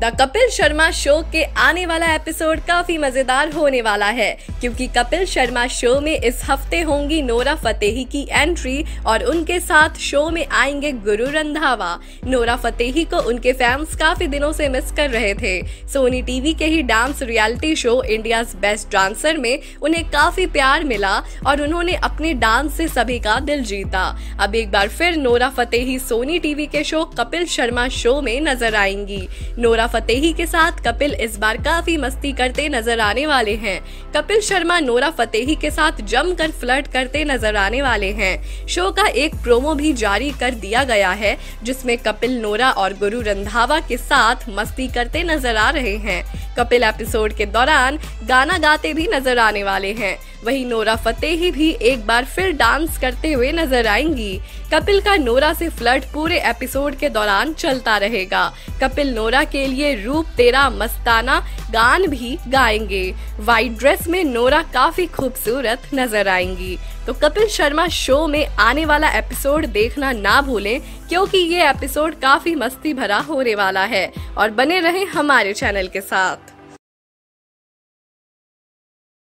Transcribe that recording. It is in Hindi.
द कपिल शर्मा शो के आने वाला एपिसोड काफ़ी मज़ेदार होने वाला है, क्योंकि कपिल शर्मा शो में इस हफ़्ते होंगी नोरा फतेही की एंट्री और उनके साथ शो में आएँगे गुरु रंधावा। नोरा फतेही को उनके फैंस काफ़ी दिनों से मिस कर रहे थे। सोनी टीवी के ही dance reality show India best dancer में उन्हें काफ़ी प्यार मिला और उन्होंने अपने डांस से सभी का दिल जीता। अब एक बार फिर नोरा फतेही सोनी टीवी के शो कपिल शर्मा शो में नज़र आएँगी। नोरा फतेही के साथ कपिल इस बार काफ़ी मस्ती करते नज़र आने वाले हैं। कपिल शर्मा, नोरा फतेही के साथ जमकर फ्लर्ट करते नज़र आने वाले हैं। शो का एक प्रोमो भी जारी कर दिया गया है, जिसमें कपिल, नोरा और गुरु रंधावा के साथ मस्ती करते नज़र आ रहे हैं। कपिल एपिसोड के दौरान गाना गाते भी नज़र आने वाले हैं। वहीं नोरा फतेही भी एक बार फिर डांस करते हुए नज़र आएँगी। कपिल का नोरा से फ्लर्ट पूरे एपिसोड के दौरान चलता रहेगा। कपिल नोरा के लिए रूप तेरा मस्ताना गान भी गाएँगे। वाइट ड्रेस में नोरा काफ़ी खूबसूरत नज़र आएँगी। तो कपिल शर्मा शो में आने वाला एपिसोड देखना ना भूलें, क्योंकि ये एपिसोड काफ़ी मस्ती भरा होने वाला है। और बने रहें हमारे चैनल के साथ।